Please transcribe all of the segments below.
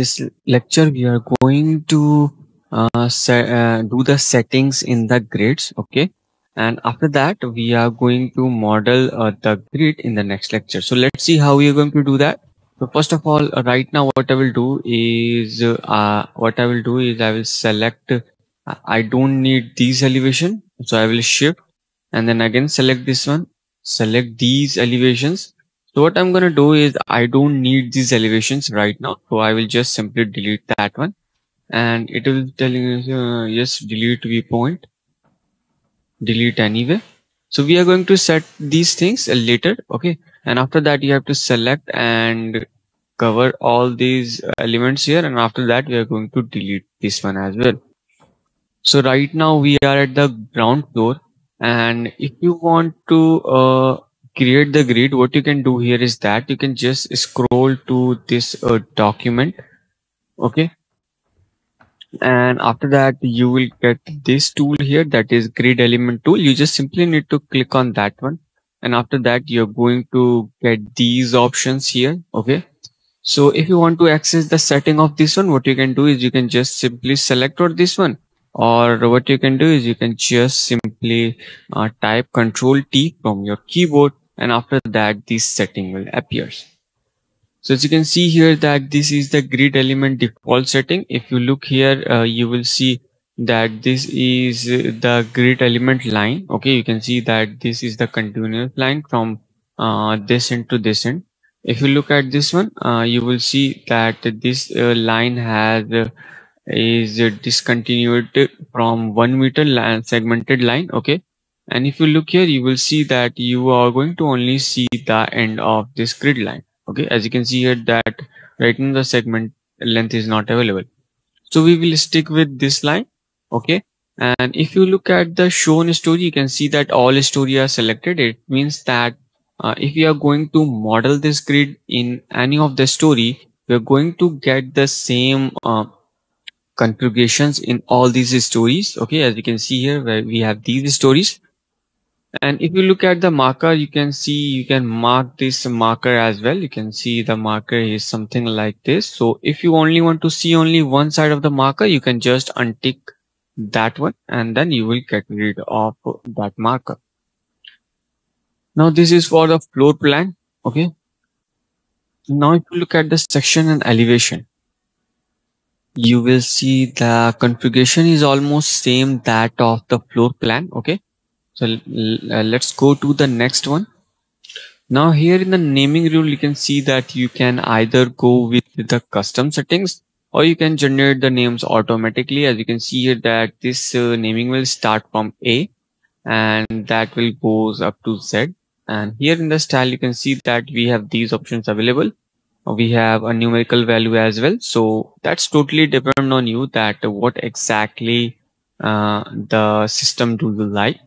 this lecture we are going to uh, uh, do the settings in the grids okay? And after that we are going to model uh, the grid in the next lecture. So let's see how we are going to do that. So first of all uh, now what i will do is uh, what i will do is i will select uh, i don't need these elevation so i will shift and then again select this one select these elevations so what I'm gonna do is I don't need these elevations right now. So I will just simply delete that one. And it will telling us uh, yes delete viewpoint delete anyway. So we are going to set these things later okay? And after that you have to select and cover all these elements here. And after that we are going to delete this one as well. So right now we are at the ground floor. And if you want to uh, create the grid what you can do here is that you can just scroll to this uh, document okay? And after that you will get this tool here that is grid element tool. You just simply need to click on that one. And after that you're going to get these options here okay? So if you want to access the setting of this one what you can do is you can just simply select or this one. Or what you can do is you can just simply uh, type control T from your keyboard and after that this setting will appear. So as you can see here that this is the grid element default setting. If you look here uh, you will see that this is the grid element line. Okay you can see that this is the continuous line from uh, this end to this end. If you look at this one uh, you will see that this uh, line has uh, is discontinued from one meter segmented line. Okay and if you look here you will see that you are going to only see the end of this grid line. Okay? As you can see here that right now the segment length is not available. So we will stick with this line. Okay? And if you look at the shown story you can see that all story are selected. It means that uh, if you are going to model this grid in any of the story we are going to get the same uh, configurations in all these stories. Okay? As you can see here where we have these stories and if you look at the marker you can see you can mark this marker as well. You can see the marker is something like this. So if you only want to see only one side of the marker you can just untick that one and then you will get rid of that marker. Now this is for the floor plan okay? Now if you look at the section and elevation you will see the configuration is almost same that of the floor plan okay so uh, let's go to the next one. Now here in the naming rule you can see that you can either go with the custom settings or you can generate the names automatically. As you can see here that this uh, naming will start from a and that will goes up to z. And here in the style you can see that we have these options available. We have a numerical value as well. So that's totally dependent on you that what exactly uh, the system do you like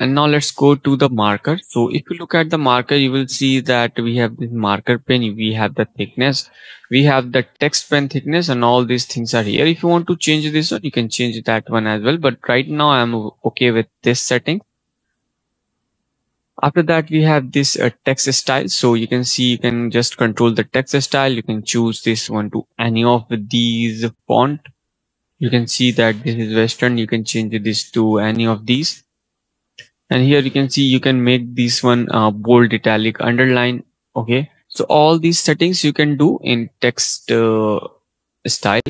and now let's go to the marker. So if you look at the marker you will see that we have this marker pen we have the thickness we have the text pen thickness and all these things are here. If you want to change this one you can change that one as well. But right now i'm okay with this setting. After that we have this uh, text style. So you can see you can just control the text style. You can choose this one to any of these font. You can see that this is western. You can change this to any of these and here you can see you can make this one uh, bold italic underline okay? So all these settings you can do in text uh, style.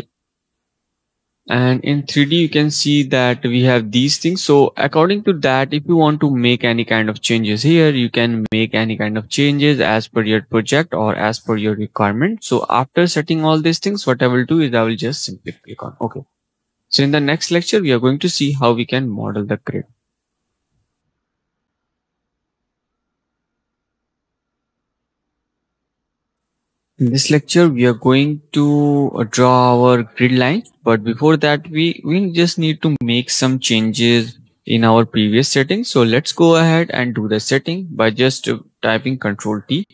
And in 3d you can see that we have these things. So according to that if you want to make any kind of changes here you can make any kind of changes as per your project or as per your requirement. So after setting all these things what i will do is i will just simply click on okay? So in the next lecture we are going to see how we can model the grid In this lecture, we are going to uh, draw our grid line. but before that, we, we just need to make some changes in our previous settings. So let's go ahead and do the setting by just uh, typing control T.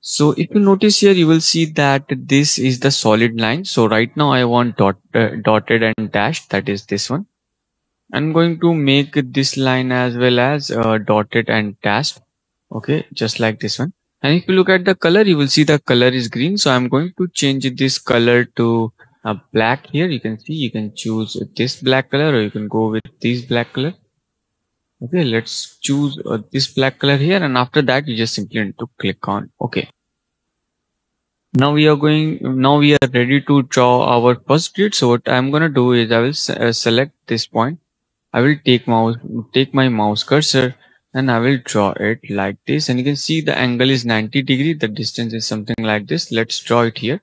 So if you notice here, you will see that this is the solid line. So right now I want dot, uh, dotted and dashed, that is this one. I'm going to make this line as well as uh, dotted and dashed. Okay, just like this one and if you look at the color you will see the color is green. So i'm going to change this color to uh, black here. You can see you can choose this black color or you can go with this black color. Okay let's choose uh, this black color here. And after that you just simply need to click on okay now we are going now we are ready to draw our first grid. So what i'm going to do is i will uh, select this point. I will take mouse take my mouse cursor and i will draw it like this and you can see the angle is 90 degree the distance is something like this let's draw it here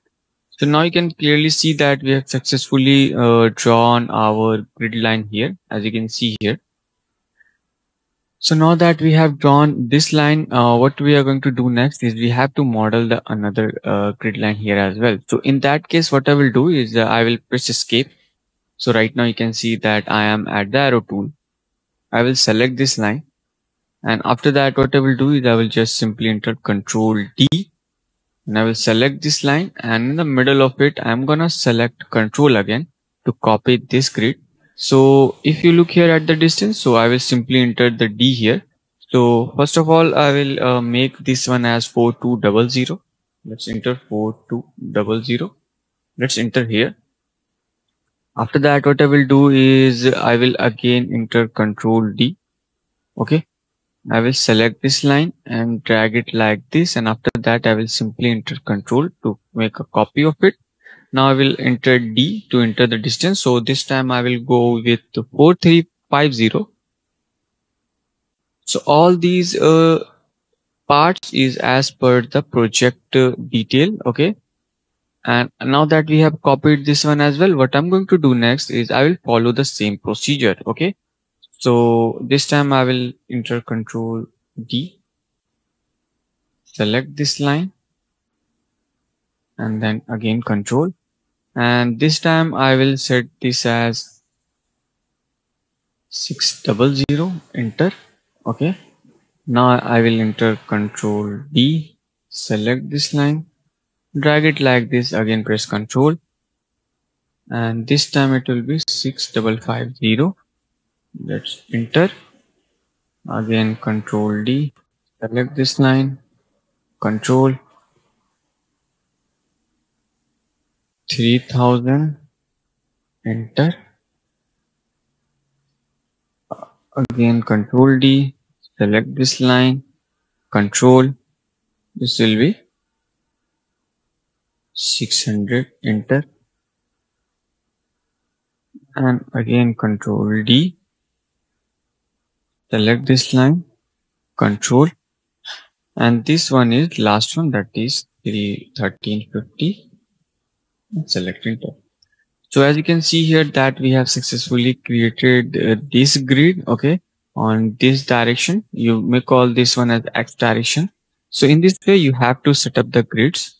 so now you can clearly see that we have successfully uh, drawn our grid line here as you can see here so now that we have drawn this line, uh, what we are going to do next is we have to model the another uh, grid line here as well. So in that case, what I will do is uh, I will press escape. So right now you can see that I am at the arrow tool. I will select this line. And after that, what I will do is I will just simply enter control D and I will select this line and in the middle of it, I'm gonna select control again to copy this grid so if you look here at the distance, so I will simply enter the D here. So first of all, I will uh, make this one as 4200. Let's enter 4200. Let's enter here. After that, what I will do is I will again enter control D. Okay. I will select this line and drag it like this. And after that, I will simply enter control to make a copy of it now I will enter D to enter the distance. So this time I will go with 4350. So all these uh, parts is as per the project uh, detail. Okay. And now that we have copied this one as well, what I'm going to do next is I will follow the same procedure. Okay. So this time I will enter control D, select this line. And then again control. And this time I will set this as 600 enter. Okay. Now I will enter control D. Select this line. Drag it like this. Again press control. And this time it will be 6550 let's enter. Again control D. Select this line. Control. 3000 enter. Again control D. Select this line. Control. This will be 600 enter. And again control D select this line control and this one is last one that is 1350 select enter so as you can see here that we have successfully created uh, this grid okay on this direction. You may call this one as x direction. So in this way you have to set up the grids.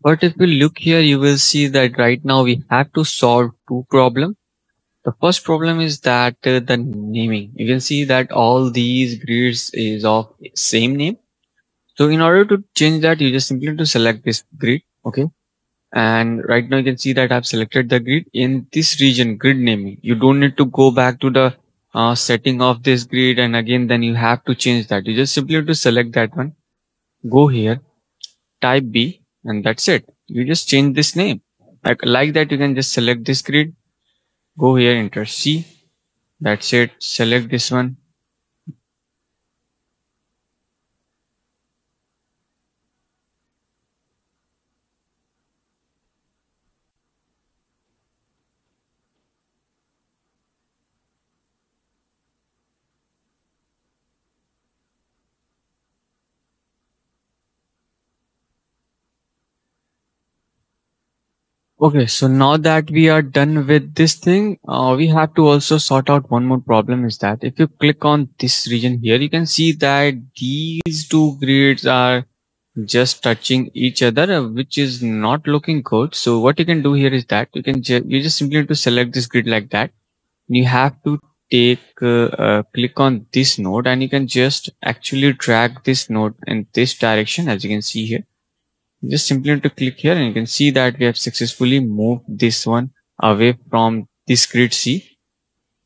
But if we look here you will see that right now we have to solve two problems the first problem is that uh, the naming. You can see that all these grids is of same name. So in order to change that you just simply need to select this grid okay? And right now you can see that I've selected the grid. In this region grid naming you don't need to go back to the uh, setting of this grid and again then you have to change that. You just simply to select that one go here type B and that's it. You just change this name. Like, like that you can just select this grid go here enter C. That's it. Select this one Okay, so now that we are done with this thing, uh, we have to also sort out one more problem is that if you click on this region here, you can see that these two grids are just touching each other, uh, which is not looking good. So what you can do here is that you can ju you just simply need to select this grid like that. You have to take uh, uh, click on this node and you can just actually drag this node in this direction as you can see here just simply need to click here and you can see that we have successfully moved this one away from this grid C.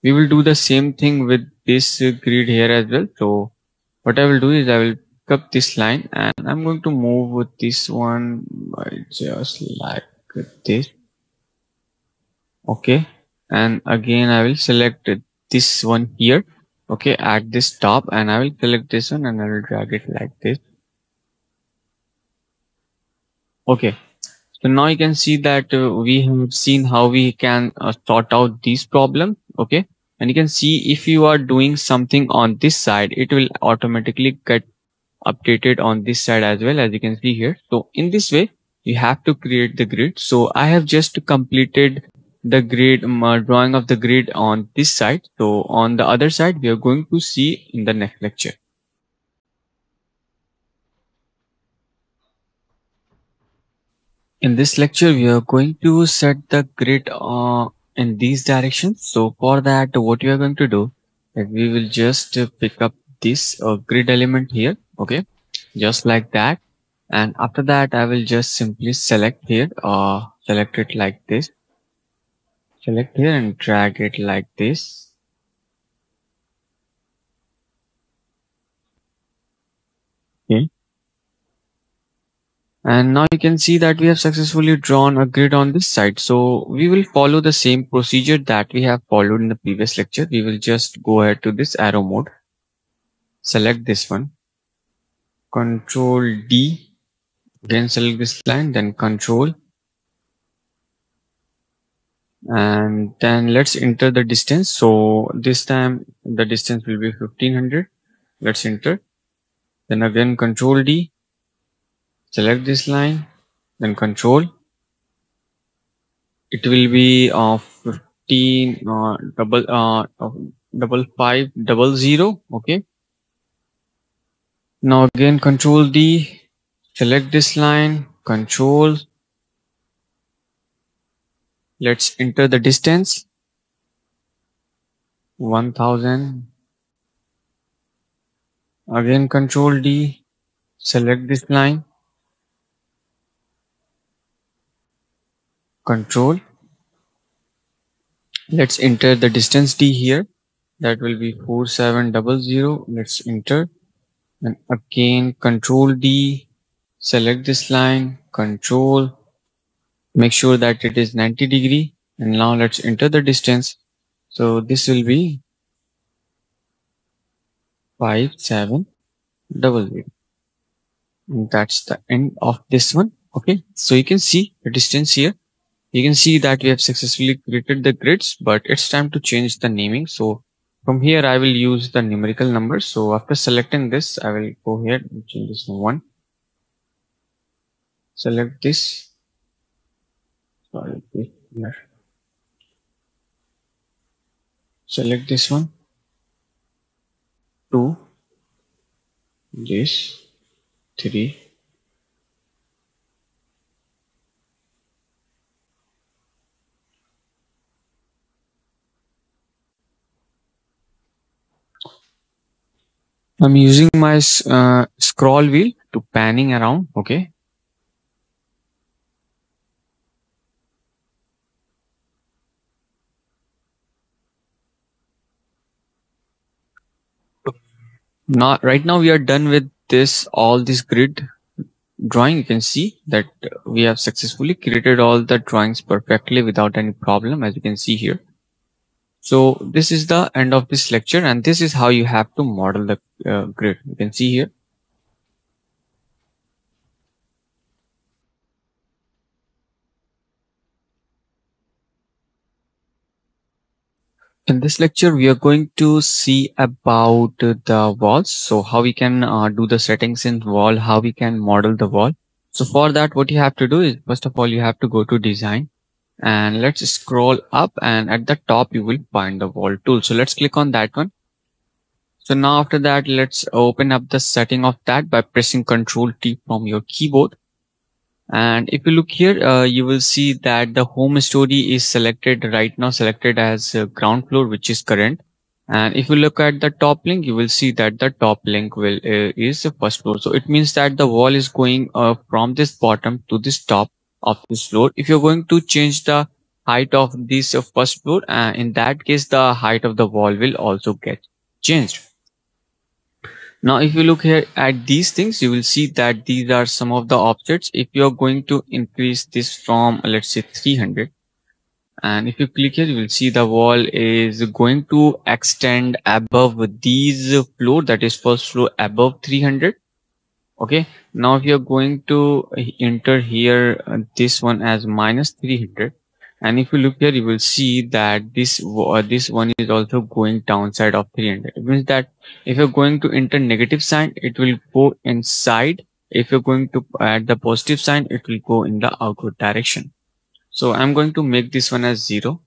We will do the same thing with this grid here as well. So what I will do is I will pick up this line and I'm going to move with this one by just like this. Okay. And again I will select this one here. Okay. At this top and I will select this one and I will drag it like this okay. So now you can see that uh, we have seen how we can uh, sort out these problems okay. And you can see if you are doing something on this side it will automatically get updated on this side as well as you can see here. So in this way you have to create the grid. So i have just completed the grid uh, drawing of the grid on this side. So on the other side we are going to see in the next lecture in this lecture we are going to set the grid uh, in these directions. So for that what we are going to do is we will just pick up this uh, grid element here okay? Just like that. And after that I will just simply select here uh, select it like this. Select here and drag it like this okay and now you can see that we have successfully drawn a grid on this side. So we will follow the same procedure that we have followed in the previous lecture. We will just go ahead to this arrow mode. Select this one. Control D then select this line then control. And then let's enter the distance. So this time the distance will be 1500 let's enter. Then again control D select this line then control. It will be of uh, 15 uh, double uh, double five double zero okay? Now again control D select this line control. Let's enter the distance. 1000 again control D select this line control. Let's enter the distance d here. That will be 4700 let's enter. And again control d. Select this line control. Make sure that it is 90 degree. And now let's enter the distance. So this will be 5700 and that's the end of this one. Okay. So you can see the distance here you can see that we have successfully created the grids but it's time to change the naming. So from here i will use the numerical numbers. So after selecting this i will go here and change this to one. Select this. Sorry here. Select this one. Two. This. Three I'm using my uh, scroll wheel to panning around. Okay. Now, right now we are done with this, all this grid drawing. You can see that we have successfully created all the drawings perfectly without any problem as you can see here. So this is the end of this lecture and this is how you have to model the uh, grid. You can see here. In this lecture, we are going to see about the walls. So how we can uh, do the settings in wall, how we can model the wall. So for that, what you have to do is first of all, you have to go to design and let's scroll up and at the top you will find the wall tool. So let's click on that one. So now after that let's open up the setting of that by pressing ctrl t from your keyboard. And if you look here uh, you will see that the home story is selected right now selected as uh, ground floor which is current. And if you look at the top link you will see that the top link will uh, is the first floor. So it means that the wall is going uh, from this bottom to this top of this floor if you're going to change the height of this first floor uh, in that case the height of the wall will also get changed Now, if you look here at these things, you will see that these are some of the objects. If you're going to increase this from, let's say 300, and if you click here, you will see the wall is going to extend above these floor, that is first floor above 300. Okay. Now, if you're going to enter here, uh, this one as minus 300, and if you look here you will see that this uh, this one is also going downside of 300 it means that if you're going to enter negative sign it will go inside. If you're going to add the positive sign it will go in the outward direction. So i'm going to make this one as zero.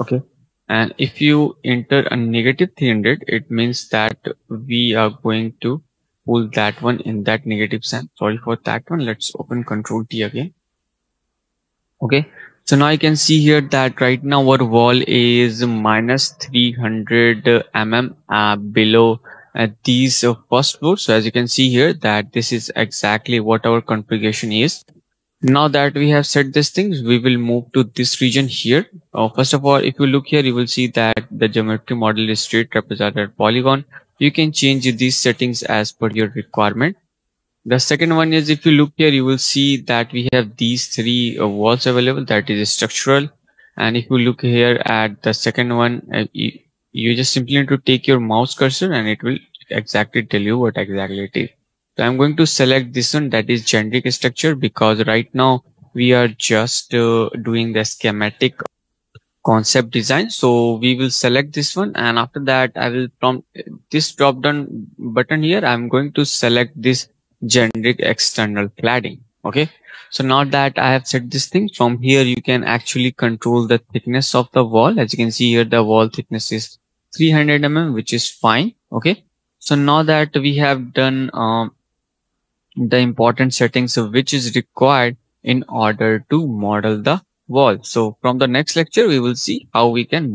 Okay. And if you enter a negative 300 it means that we are going to pull that one in that negative sign sorry for that one let's open control t again okay so now you can see here that right now our wall is minus 300 mm uh, below uh, these uh, first floor. So as you can see here that this is exactly what our configuration is. Now that we have set these things, we will move to this region here. Uh, first of all, if you look here, you will see that the geometry model is straight represented polygon. You can change these settings as per your requirement. The second one is if you look here, you will see that we have these three uh, walls available that is structural. And if you look here at the second one, uh, you, you just simply need to take your mouse cursor and it will exactly tell you what exactly it is. So I'm going to select this one that is generic structure because right now we are just uh, doing the schematic concept design. So we will select this one and after that I will prompt this drop down button here. I'm going to select this generic external cladding okay so now that i have set this thing from here you can actually control the thickness of the wall as you can see here the wall thickness is 300 mm which is fine okay so now that we have done um, the important settings which is required in order to model the wall. So from the next lecture we will see how we can